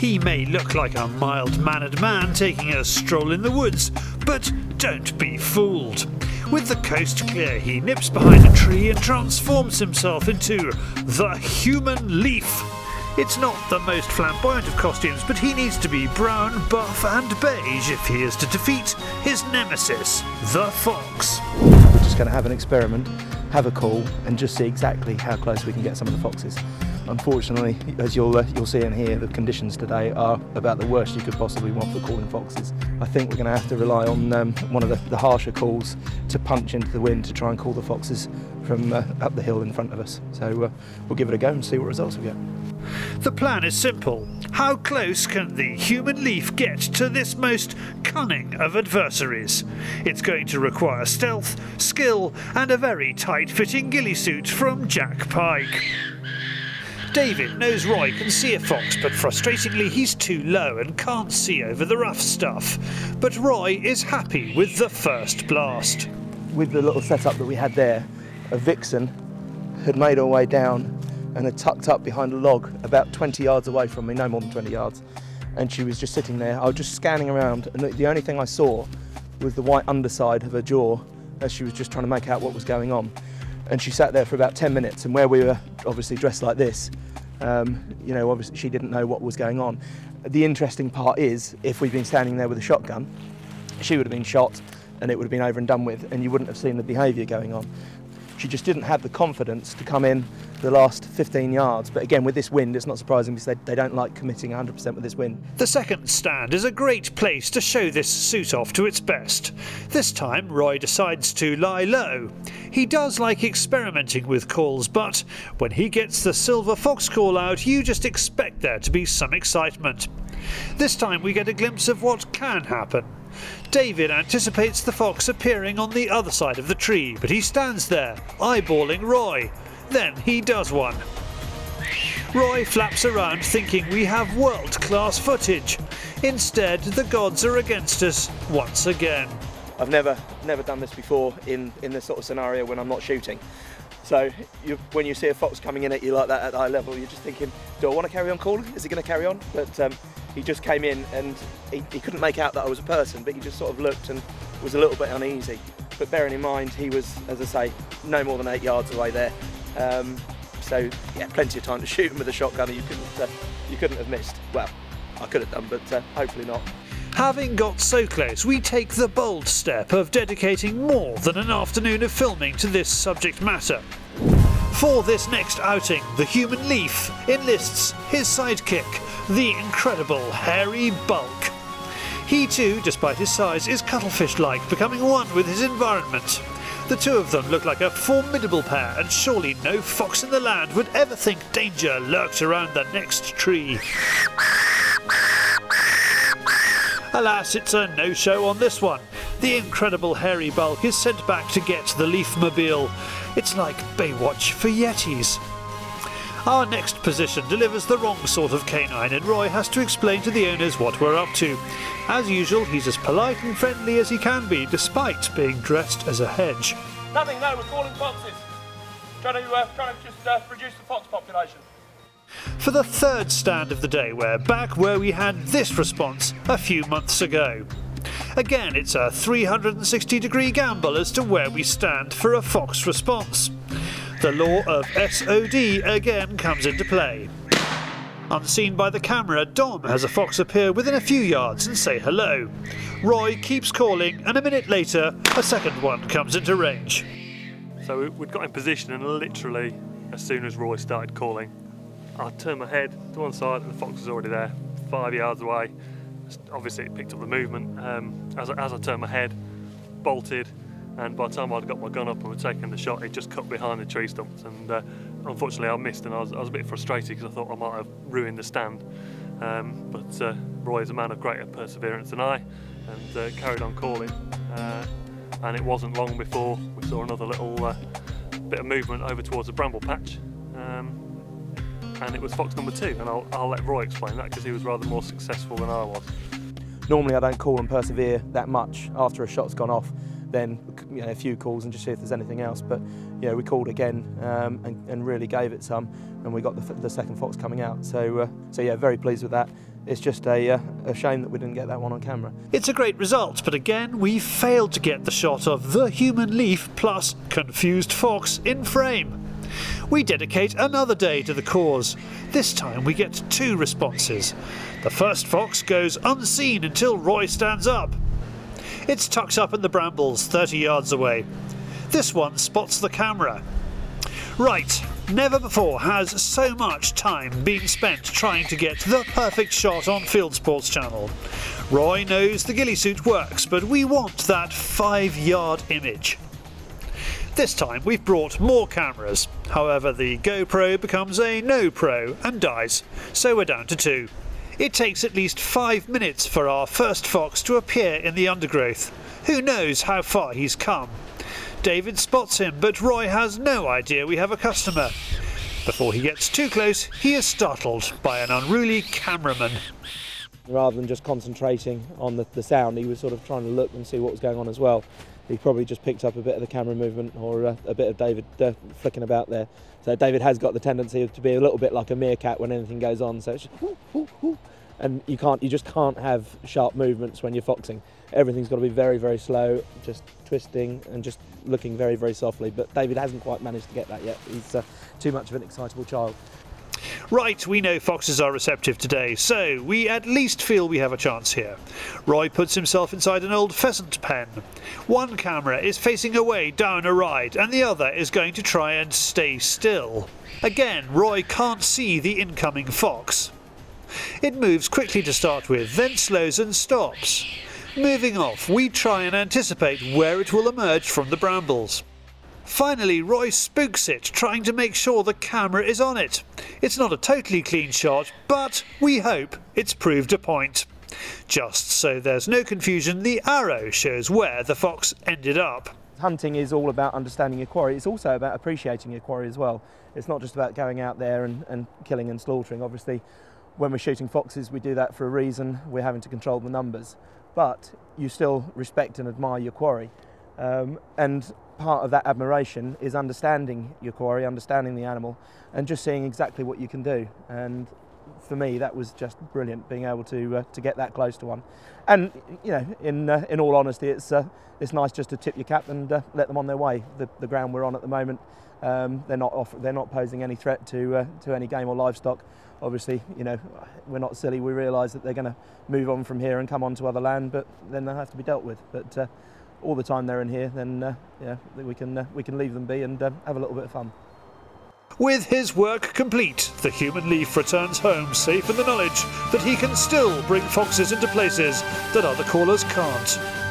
He may look like a mild-mannered man taking a stroll in the woods, but don't be fooled. With the coast clear, he nips behind a tree and transforms himself into the human leaf. It's not the most flamboyant of costumes, but he needs to be brown, buff, and beige if he is to defeat his nemesis, the fox. We're just going to have an experiment, have a call, and just see exactly how close we can get some of the foxes. Unfortunately, as you'll uh, you'll see in here, the conditions today are about the worst you could possibly want for calling foxes. I think we're going to have to rely on um, one of the, the, harsher calls to punch into the wind to try and call the foxes from uh, up the hill in front of us. So uh, we'll give it a go and see what results we get. The plan is simple. How close can the human leaf get to this most cunning of adversaries? It's going to require stealth, skill, and a very tight-fitting ghillie suit from Jack Pyke. David knows Roy can see a fox, but frustratingly he's too low and can't see over the rough stuff. But Roy is happy with the first blast. With the little setup that we had there, a vixen had made her way down and had tucked up behind a log about 20 yards away from me, no more than 20 yards. And she was just sitting there. I was just scanning around, and the only thing I saw was the white underside of her jaw as she was just trying to make out what was going on. And she sat there for about 10 minutes, and where we were obviously dressed like this, um, you know, obviously she didn't know what was going on. The interesting part is, if we'd been standing there with a shotgun, she would have been shot and it would have been over and done with, and you wouldn't have seen the behaviour going on. She just didn't have the confidence to come in the last 15 yards. But again, with this wind, it's not surprising because they, they don't like committing 100% with this wind. The second stand is a great place to show this suit off to its best. This time, Roy decides to lie low. He does like experimenting with calls, but when he gets the silver fox call out, you just expect there to be some excitement. This time we get a glimpse of what can happen. David anticipates the fox appearing on the other side of the tree, but he stands there, eyeballing Roy. Then he does one. Roy flaps around thinking we have world-class footage. Instead, the gods are against us once again. I've never never done this before in, in this sort of scenario when I'm not shooting. So you, when you see a fox coming in at you like that at high level, you're just thinking, do I want to carry on calling? Is he going to carry on? But um, he just came in and he, he, couldn't make out that I was a person, but he just sort of looked and was a little bit uneasy. But bearing in mind, he was, as I say, no more than eight yards away there. Um, so yeah, plenty of time to shoot him with a shotgun. You couldn't, uh, you couldn't have missed. Well, I could have done, but uh, hopefully not. Having got so close, we take the bold step of dedicating more than an afternoon of filming to this subject matter. For this next outing, the human leaf enlists his sidekick, the incredible hairy bulk. He too, despite his size, is cuttlefish-like, becoming one with his environment. The two of them look like a formidable pair, and surely no fox in the land would ever think danger lurked around the next tree. Alas, it's a no-show on this one. The incredible hairy bulk is sent back to get the Leafmobile. It's like Baywatch for Yetis. Our next position delivers the wrong sort of canine, and Roy has to explain to the owners what we're up to. As usual, he's as polite and friendly as he can be, despite being dressed as a hedge. Nothing, no, we're calling foxes. Trying to, uh, trying to just uh, reduce the fox population. For the third stand of the day, we're back where we had this response a few months ago. Again, it's a 360 degree gamble as to where we stand for a fox response. The law of SOD again comes into play. Unseen by the camera, Dom has a fox appear within a few yards and say hello. Roy keeps calling, and a minute later, a second one comes into range. So we'd got in position, and literally, as soon as Roy started calling, I turned my head to one side, and the fox was already there, five yards away. Obviously, it picked up the movement. Um, as, I, as I turned my head, bolted, and by the time I'd got my gun up and was taking the shot, it just cut behind the tree stumps, and uh, unfortunately I missed, and I was, I was, a bit frustrated because I thought I might have ruined the stand. Um, but uh, Roy is a man of greater perseverance than I, and uh, carried on calling. Uh, and it wasn't long before we saw another little uh, bit of movement over towards the bramble patch. Um, and it was fox number two, and I'll, I'll let Roy explain that because he was rather more successful than I was. Normally I don't call and persevere that much after a shot's gone off, then you know, a few calls and just see if there's anything else. But yeah, we called again um, and, and, really gave it some, and we got the, the second fox coming out. So uh, so yeah, very pleased with that. It's just a, uh, a shame that we didn't get that one on camera. It's a great result, but again, we failed to get the shot of the human leaf plus confused fox in frame. We dedicate another day to the cause. This time we get two responses. The first fox goes unseen until Roy stands up. It's tucked up in the brambles 30 yards away. This one spots the camera. Right, never before has so much time been spent trying to get the perfect shot on Fieldsports Channel. Roy knows the ghillie suit works, but we want that five yard image. This time we've brought more cameras, however the GoPro becomes a no pro and dies, so we're down to two. It takes at least five minutes for our first fox to appear in the undergrowth. Who knows how far he's come? David spots him, but Roy has no idea we have a customer. Before he gets too close, he is startled by an unruly cameraman. Rather than just concentrating on the, the sound, he was sort of trying to look and see what was going on as well. He probably just picked up a bit of the camera movement or uh, a bit of David uh, flicking about there. So David has got the tendency to be a little bit like a meerkat when anything goes on. So and you can't, you just can't have sharp movements when you're foxing. Everything's got to be very, very slow, just twisting and just looking very, very softly. But David hasn't quite managed to get that yet. He's uh, too much of an excitable child. Right, we know foxes are receptive today, so we at least feel we have a chance here. Roy puts himself inside an old pheasant pen. One camera is facing away down a ride, and the other is going to try and stay still. Again, Roy can't see the incoming fox. It moves quickly to start with, then slows and stops. Moving off, we try and anticipate where it will emerge from the brambles. Finally, Roy spooks it, trying to make sure the camera is on it. It's not a totally clean shot, but we hope it's proved a point. Just so there's no confusion, the arrow shows where the fox ended up. Hunting is all about understanding your quarry. It's also about appreciating your quarry as well. It's not just about going out there and, and killing and slaughtering. Obviously, when we're shooting foxes, we do that for a reason. We're having to control the numbers. But you still respect and admire your quarry. Um, and part of that admiration is understanding your quarry, understanding the animal, and just seeing exactly what you can do. And for me, that was just brilliant, being able to uh, to get that close to one. And you know, in uh, in all honesty, it's uh, it's nice just to tip your cap and uh, let them on their way. The, the ground we're on at the moment, um, they're not off, they're not posing any threat to uh, to any game or livestock. Obviously, you know, we're not silly. We realise that they're going to move on from here and come onto other land, but then they'll have to be dealt with. But uh, all the time they're in here, then uh, yeah, we can uh, we can leave them be and uh, have a little bit of fun. With his work complete, the human leaf returns home safe in the knowledge that he can still bring foxes into places that other callers can't.